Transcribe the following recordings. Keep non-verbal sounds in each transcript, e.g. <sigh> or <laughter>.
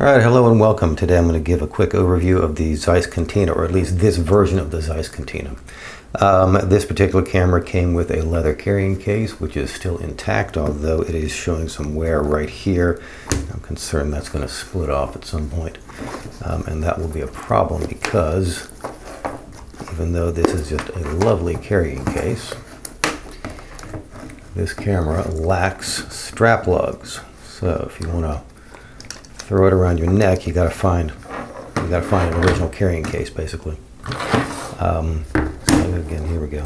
All right, hello and welcome. Today I'm going to give a quick overview of the Zeiss Contina, or at least this version of the Zeiss Contina. Um, this particular camera came with a leather carrying case, which is still intact, although it is showing some wear right here. I'm concerned that's going to split off at some point, um, and that will be a problem because even though this is just a lovely carrying case, this camera lacks strap lugs. So if you want to throw it around your neck, you got to find you got to find an original carrying case, basically. Um, so again, here we go.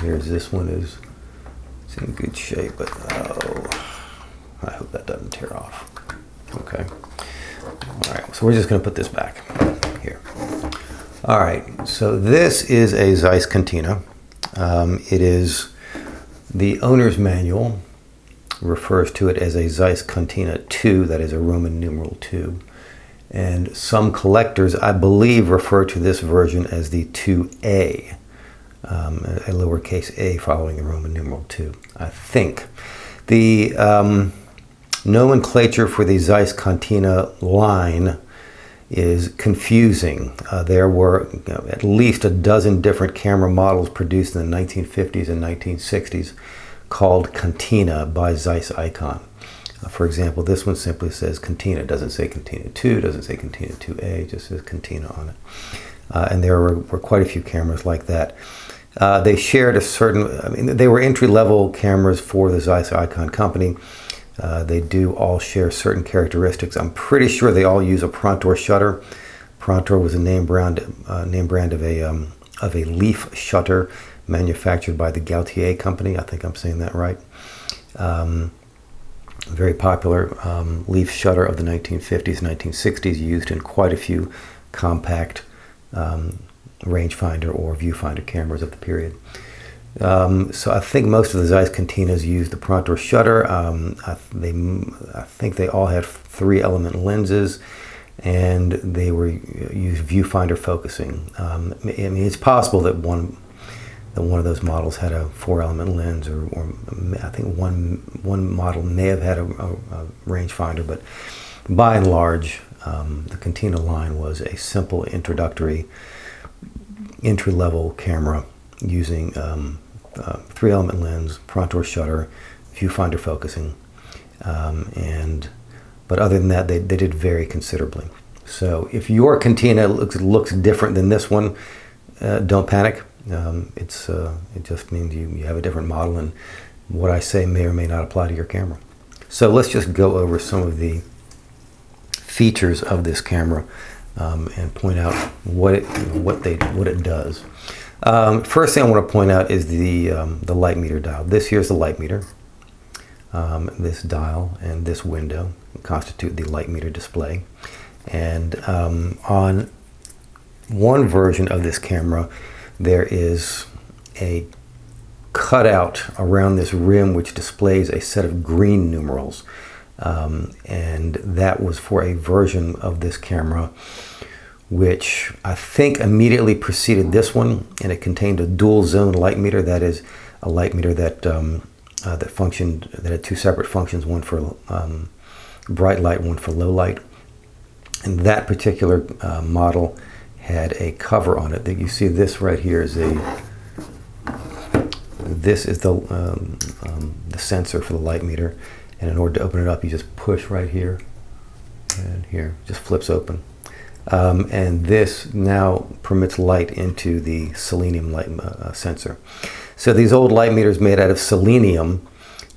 Here's this one is it's in good shape, but oh, I hope that doesn't tear off. Okay. All right, so we're just going to put this back here. All right, so this is a Zeiss Contina. Um, it is the owner's manual refers to it as a Zeiss Contina 2, that is a Roman numeral 2. And some collectors, I believe, refer to this version as the 2A, um, a lowercase a following the Roman numeral 2, I think. The um, nomenclature for the Zeiss Contina line is confusing. Uh, there were you know, at least a dozen different camera models produced in the 1950s and 1960s called Contina by Zeiss Ikon. Uh, for example, this one simply says Contina. It doesn't say Contina 2, doesn't say Contina 2A, it just says Contina on it. Uh, and there were, were, quite a few cameras like that. Uh, they shared a certain, I mean, they were entry-level cameras for the Zeiss Ikon company. Uh, they do all share certain characteristics. I'm pretty sure they all use a Prontor shutter. Prontor was a name brand, uh, name brand of a, um, of a leaf shutter manufactured by the Gauthier Company. I think I'm saying that right. Um, very popular um, leaf shutter of the 1950s, 1960s, used in quite a few compact um, rangefinder or viewfinder cameras of the period. Um, so I think most of the Zeiss Continas used the Prontor shutter. Um, I, they, I think they all had three element lenses and they were used viewfinder focusing. Um, I mean, it's possible that one that one of those models had a four element lens or, or I think one one model may have had a, a, a rangefinder but by and large um, the Contina line was a simple introductory entry level camera using um, uh, three element lens Prontor shutter viewfinder focusing um, and but other than that they, they did vary considerably. So if your Contina looks, looks different than this one uh, don't panic um, it's uh, it just means you, you have a different model, and what I say may or may not apply to your camera. So let's just go over some of the features of this camera um, and point out what it what they what it does. Um, first thing I want to point out is the um, the light meter dial. This here is the light meter. Um, this dial and this window constitute the light meter display. And um, on one version of this camera, there is a cutout around this rim which displays a set of green numerals. Um, and that was for a version of this camera which I think immediately preceded this one and it contained a dual zone light meter that is a light meter that um, uh, that functioned that had two separate functions one for um, bright light one for low light and that particular uh, model had a cover on it. That you see this right here is a this is the um, um, the sensor for the light meter, and in order to open it up, you just push right here and here, just flips open. Um, and this now permits light into the selenium light uh, sensor. So these old light meters made out of selenium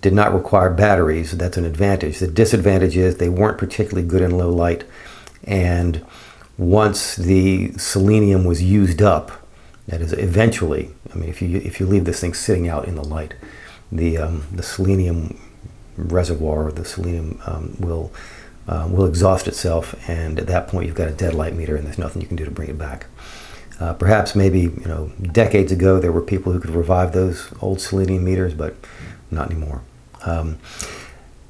did not require batteries. That's an advantage. The disadvantage is they weren't particularly good in low light, and once the selenium was used up, that is eventually, I mean, if you, if you leave this thing sitting out in the light, the, um, the selenium reservoir, the selenium um, will, uh, will exhaust itself, and at that point you've got a dead light meter and there's nothing you can do to bring it back. Uh, perhaps maybe, you know, decades ago there were people who could revive those old selenium meters, but not anymore. Um,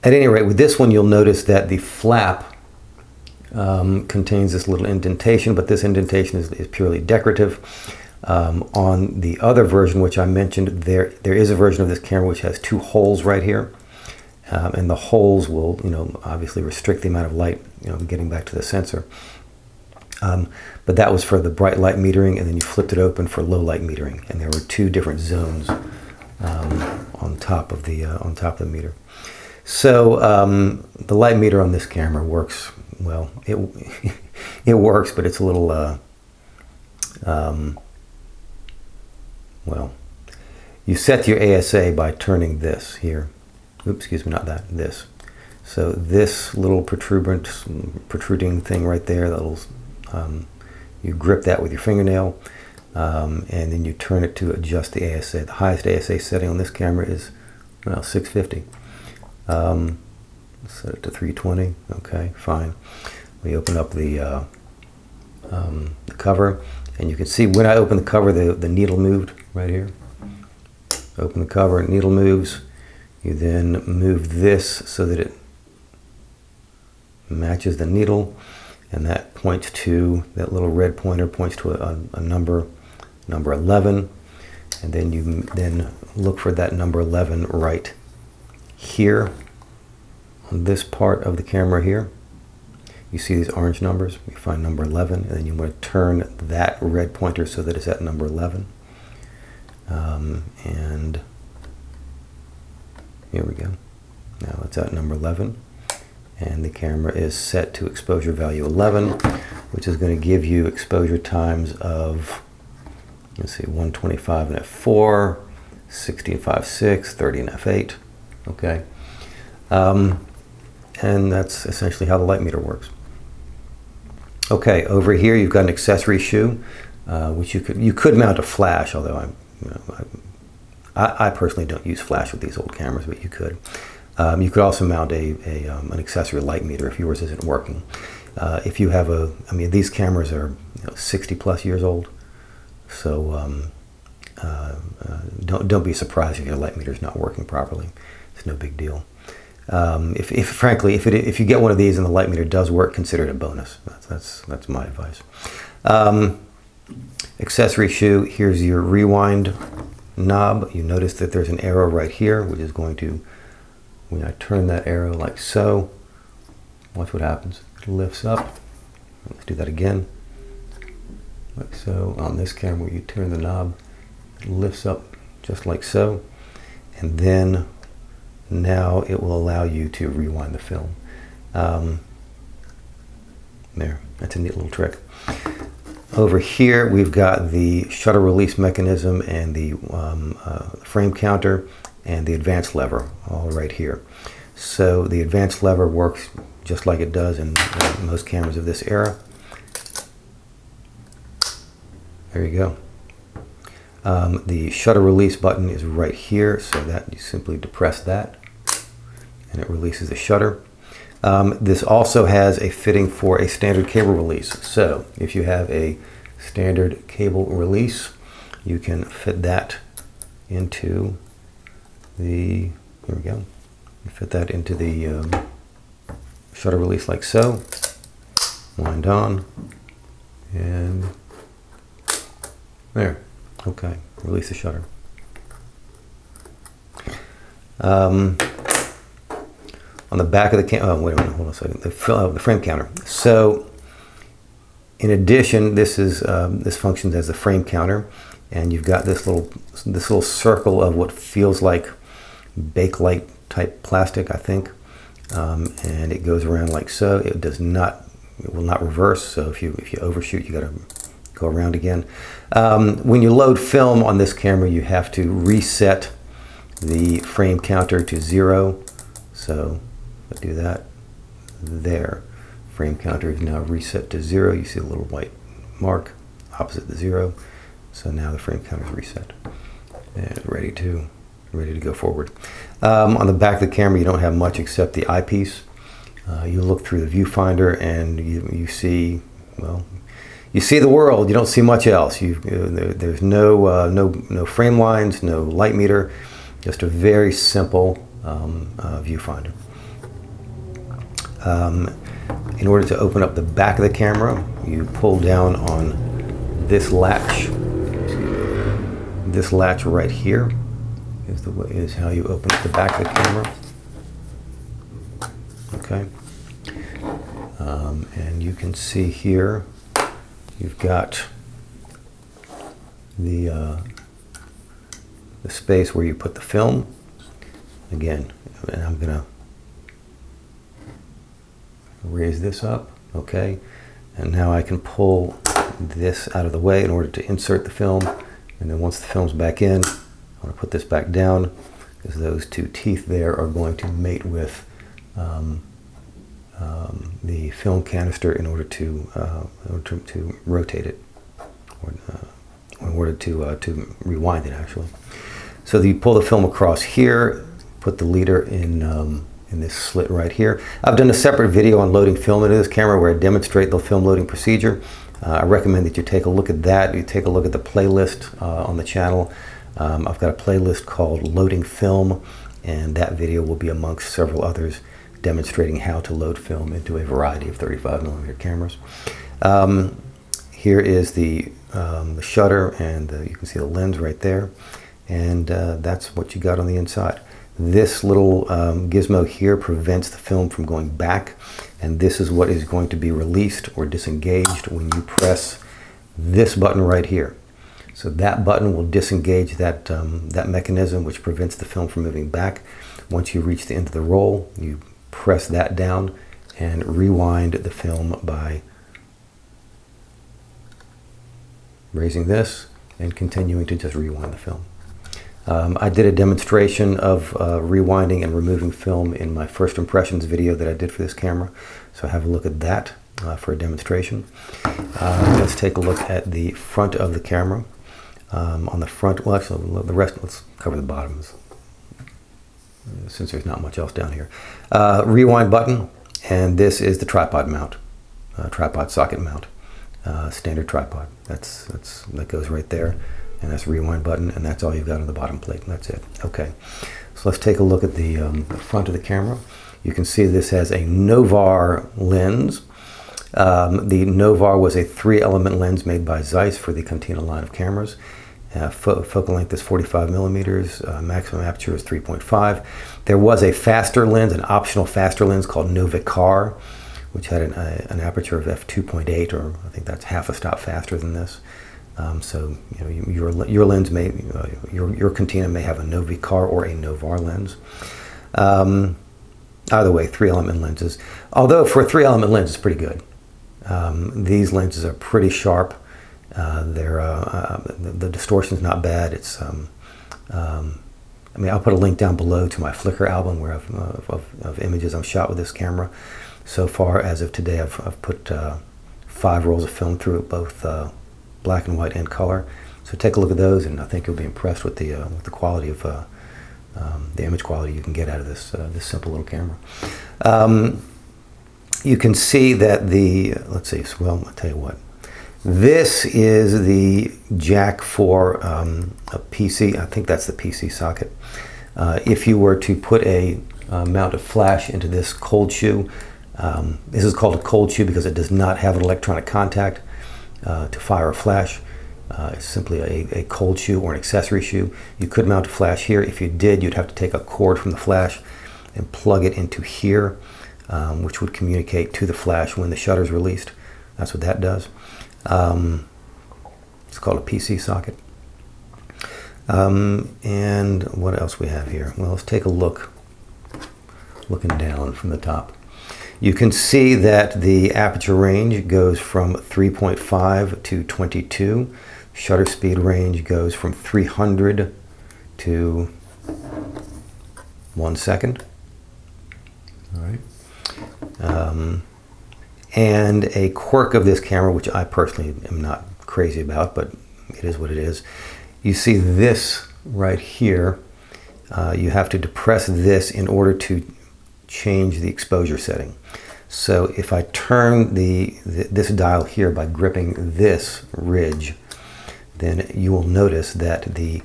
at any rate, with this one you'll notice that the flap um, contains this little indentation, but this indentation is, is purely decorative. Um, on the other version, which I mentioned, there there is a version of this camera which has two holes right here, Um, and the holes will, you know, obviously restrict the amount of light, you know, getting back to the sensor. Um, but that was for the bright light metering, and then you flipped it open for low light metering, and there were two different zones um, on top of the uh, on top of the meter. So um, the light meter on this camera works well. It <laughs> it works, but it's a little uh, um, well. You set your ASA by turning this here. Oops, excuse me, not that. This. So this little protuberant, protruding thing right there, that little um, you grip that with your fingernail, um, and then you turn it to adjust the ASA. The highest ASA setting on this camera is well 650. Set it to 320. Okay, fine. We open up the, uh, um, the cover, and you can see when I open the cover, the, the needle moved right here. Open the cover, needle moves. You then move this so that it matches the needle and that points to that little red pointer points to a, a, number number 11 and then you then look for that number 11 right here this part of the camera here you see these orange numbers. You find number 11 and then you want to turn that red pointer so that it's at number 11 um, and here we go. Now it's at number 11 and the camera is set to exposure value 11 which is going to give you exposure times of let's see 125 in f4 60 in 5.6 30 in f8 okay? Um, and that's essentially how the light meter works okay over here you've got an accessory shoe uh, which you could you could mount a flash although I'm you know, I, I personally don't use flash with these old cameras but you could um, you could also mount a, a um, an accessory light meter if yours isn't working. Uh, if you have a, I mean, these cameras are you know, 60 plus years old, so um, uh, uh, don't don't be surprised if your light meter is not working properly. It's no big deal. Um, if, if, frankly, if it, if you get one of these and the light meter does work, consider it a bonus. That's that's, that's my advice. Um, accessory shoe. Here's your rewind knob. You notice that there's an arrow right here, which is going to when I turn that arrow like so, watch what happens. It lifts up. Let's do that again. Like so. On this camera, you turn the knob, it lifts up just like so. And then now it will allow you to rewind the film. Um, there, that's a neat little trick. Over here, we've got the shutter release mechanism and the um, uh, frame counter and the advanced lever all right here. So the advanced lever works just like it does in uh, most cameras of this era. There you go. Um, the shutter release button is right here, so that you simply depress that and it releases the shutter. Um, this also has a fitting for a standard cable release. So if you have a standard cable release, you can fit that into the, here we go, fit that into the um, shutter release like so, wind on, and there, okay, release the shutter. Um, on the back of the camera, oh, wait a minute, hold on a second, the, uh, the frame counter. So, in addition, this is um, this functions as the frame counter, and you've got this little this little circle of what feels like Bakelite type plastic, I think. Um, and it goes around like so. It does not, it will not reverse. So if you if you overshoot, you got to go around again. Um, when you load film on this camera, you have to reset the frame counter to zero. So I do that there. Frame counter is now reset to zero. You see a little white mark opposite the zero. So now the frame counter is reset and ready to ready to go forward. Um, on the back of the camera, you don't have much except the eyepiece. Uh, you look through the viewfinder and you, you see, well, you see the world. You don't see much else. You, there, there's no, uh, no, no frame lines, no light meter, just a very simple um, uh, viewfinder. Um, in order to open up the back of the camera, you pull down on this latch, this latch right here is the is how you open up the back of the camera. Okay. Um, and you can see here, you've got the, uh, the space where you put the film. Again, and I'm gonna raise this up, okay? And now I can pull this out of the way in order to insert the film. And then once the film's back in, I'm gonna put this back down because those two teeth there are going to mate with um, um, the film canister in order to, uh, in order to, to, rotate it, or uh, in order to, uh, to rewind it actually. So you pull the film across here, put the leader in, um, in this slit right here. I've done a separate video on loading film into this camera where I demonstrate the film loading procedure. Uh, I recommend that you take a look at that. You take a look at the playlist uh, on the channel. Um, I've got a playlist called Loading Film, and that video will be amongst several others demonstrating how to load film into a variety of 35 millimeter cameras. Um, here is the, um, the shutter, and uh, you can see the lens right there, and uh, that's what you got on the inside. This little um, gizmo here prevents the film from going back and this is what is going to be released or disengaged when you press this button right here. So that button will disengage that, um, that mechanism which prevents the film from moving back. Once you reach the end of the roll, you press that down and rewind the film by raising this and continuing to just rewind the film. Um, I did a demonstration of uh, rewinding and removing film in my first impressions video that I did for this camera. So have a look at that uh, for a demonstration. Uh, let's take a look at the front of the camera. Um, on the front, well actually the rest, let's cover the bottoms since there's not much else down here. Uh, rewind button, and this is the tripod mount, uh, tripod socket mount, uh, standard tripod. That's, that's, that goes right there and that's rewind button and that's all you've got on the bottom plate that's it. Okay. So let's take a look at the, um, the front of the camera. You can see this has a Novar lens. Um, the Novar was a three element lens made by Zeiss for the Contina line of cameras uh, fo focal length is 45 millimeters uh, maximum aperture is 3.5 there was a faster lens an optional faster lens called Novicar which had an, uh, an aperture of f2.8 or I think that's half a stop faster than this um, so you know, your, your lens may, uh, your, your Contina may have a Novicar or a Novar lens. Um, either way, three element lenses. Although for a three element lens, it's pretty good. Um, these lenses are pretty sharp. Uh, uh, uh the, the distortion's not bad. It's, um, um, I mean, I'll put a link down below to my Flickr album where I've, uh, of, of, images I've shot with this camera. So far, as of today, I've, I've put uh, five rolls of film through both black and white and color. So take a look at those, and I think you'll be impressed with the uh, with the quality of uh, um, the image quality you can get out of this uh, this simple little camera. Um, you can see that the let's see. Well, I'll tell you what. This is the jack for um, a PC. I think that's the PC socket. Uh, if you were to put a uh, mount of flash into this cold shoe, um, this is called a cold shoe because it does not have an electronic contact uh, to fire a flash. Uh, it's simply a, a, cold shoe or an accessory shoe. You could mount a flash here. If you did, you'd have to take a cord from the flash and plug it into here, um, which would communicate to the flash when the shutter is released. That's what that does. Um, it's called a PC socket. Um, and what else we have here? Well, let's take a look, looking down from the top. You can see that the aperture range goes from 3.5 to 22. Shutter speed range goes from 300 to one second. All right. Um, and a quirk of this camera, which I personally am not crazy about, but it is what it is. You see this right here. Uh, you have to depress this in order to change the exposure setting. So if I turn the, this dial here by gripping this ridge, then you will notice that the,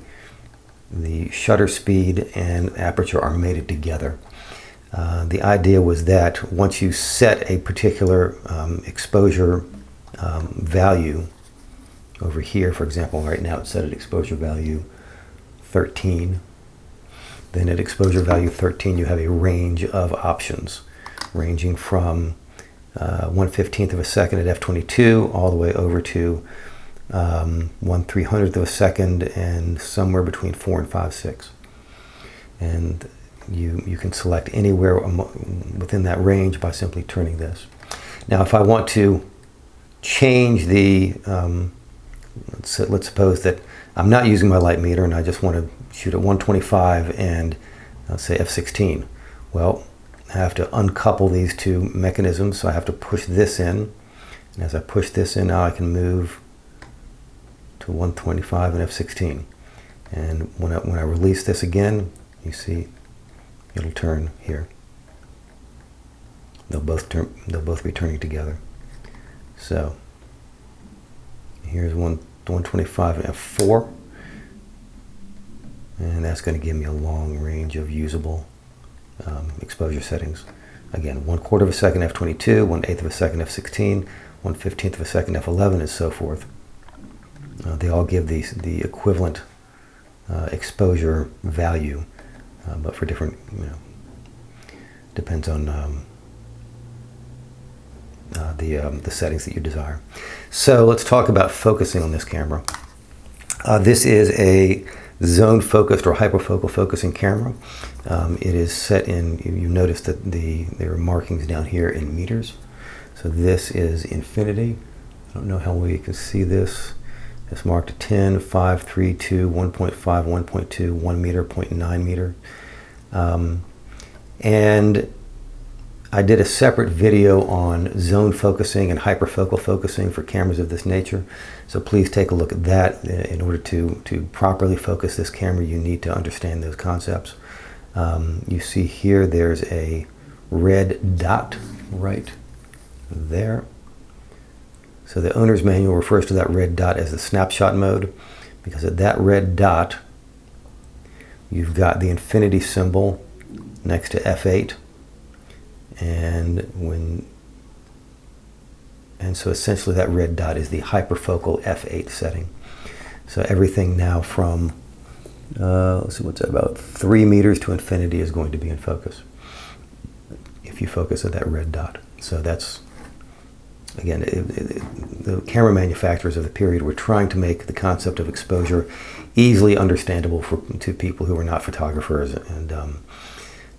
the shutter speed and aperture are mated together. Uh, the idea was that once you set a particular um, exposure um, value over here, for example, right now it's set at exposure value 13, then at exposure value 13 you have a range of options. ranging from uh, 1 15th of a second at f22 all the way over to um, 1 300th of a second and somewhere between 4 and 5 6. And you, you can select anywhere within that range by simply turning this. Now if I want to change the, um, let's, let's suppose that I'm not using my light meter and I just want to shoot at 125 and let's say f16. Well, I have to uncouple these two mechanisms, so I have to push this in. And as I push this in now, I can move to 125 and f16. And when I, when I release this again, you see it'll turn here. They'll both turn. They'll both be turning together. So here's one 125 and f4, and that's going to give me a long range of usable um, exposure settings. Again, one quarter of a second f22, one eighth of a second f16, one fifteenth of a second f11, and so forth. Uh, they all give the the equivalent uh, exposure value, uh, but for different, you know, depends on um, uh, the um, the settings that you desire. So let's talk about focusing on this camera. Uh, this is a zone focused or hyperfocal focusing camera. Um, it is set in, you, you notice that the there are markings down here in meters. So this is infinity. I don't know how well you can see this. It's marked at 10, 5, 3, 2, 1.5, 1.2, 1 meter, 0.9 meter. Um, and I did a separate video on zone focusing and hyperfocal focusing for cameras of this nature. So please take a look at that. In order to, to properly focus this camera, you need to understand those concepts. Um, you see here there's a red dot right there. So the owner's manual refers to that red dot as the snapshot mode because at that red dot you've got the infinity symbol next to F8 and when and so essentially that red dot is the hyperfocal f8 setting. So everything now from uh, let's see what's that about three meters to infinity is going to be in focus if you focus at that red dot. So that's again it, it, the camera manufacturers of the period were trying to make the concept of exposure easily understandable for to people who were not photographers and um,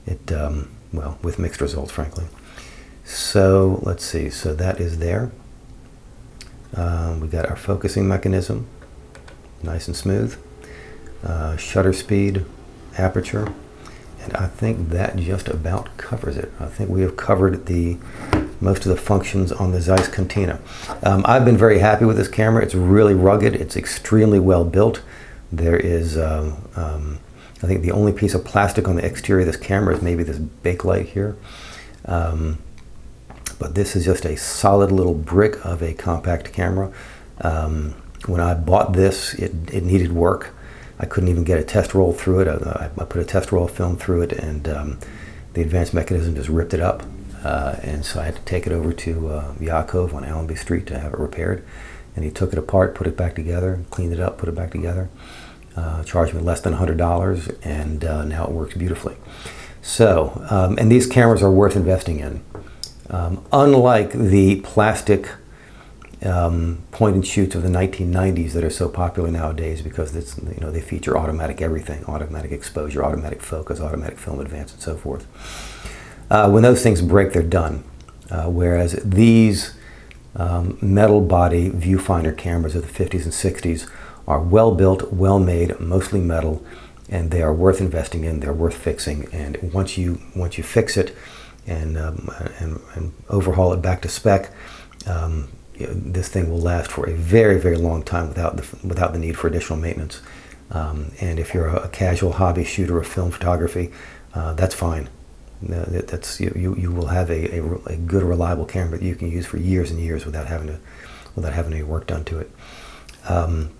it um, well, with mixed results, frankly. So let's see. So that is there. Um, we got our focusing mechanism, nice and smooth. Uh, shutter speed, aperture, and I think that just about covers it. I think we have covered the most of the functions on the Zeiss Contina. Um, I've been very happy with this camera. It's really rugged. It's extremely well built. There is um, um, I think the only piece of plastic on the exterior of this camera is maybe this Bakelite here. Um, but this is just a solid little brick of a compact camera. Um, when I bought this, it, it needed work. I couldn't even get a test roll through it. I, I put a test roll film through it and um, the advanced mechanism just ripped it up. Uh, and so I had to take it over to uh, Yaakov on Allenby Street to have it repaired. And he took it apart, put it back together, cleaned it up, put it back together uh, charged me less than $100 and uh, now it works beautifully. So, um, and these cameras are worth investing in. Um, unlike the plastic um, point and shoots of the 1990s that are so popular nowadays because it's, you know, they feature automatic everything, automatic exposure, automatic focus, automatic film advance, and so forth. Uh, when those things break, they're done. Uh, whereas these um, metal body viewfinder cameras of the 50s and 60s are well built, well made, mostly metal, and they are worth investing in. They're worth fixing. And once you once you fix it and um, and, and, overhaul it back to spec, um, this thing will last for a very very long time without the without the need for additional maintenance. Um, and if you're a, a, casual hobby shooter of film photography, uh, that's fine. Uh, that's you, you, you will have a, a, a, good reliable camera that you can use for years and years without having to without having any work done to it. Um,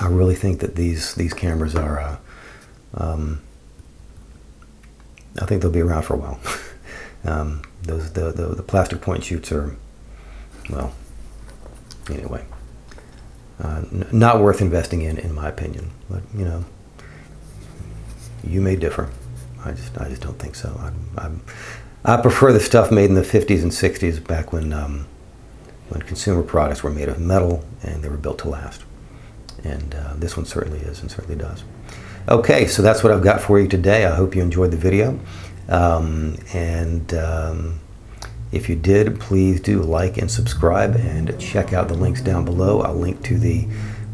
I really think that these these cameras are. Uh, um, I think they'll be around for a while. <laughs> um, those the, the, the plastic point shoots are, well, anyway, uh, not worth investing in, in my opinion. But you know, you may differ. I just I just don't think so. I'm, I'm I prefer the stuff made in the 50s and 60s, back when um, when consumer products were made of metal and they were built to last. And uh, this one certainly is and certainly does. Okay, so that's what I've got for you today. I hope you enjoyed the video. Um, and um, if you did, please do like and subscribe and check out the links down below. I'll link to the,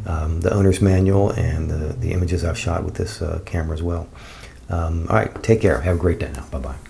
um, the owner's manual and the, the images I've shot with this uh, camera as well. Um, all right, take care. Have a great day now. Bye-bye.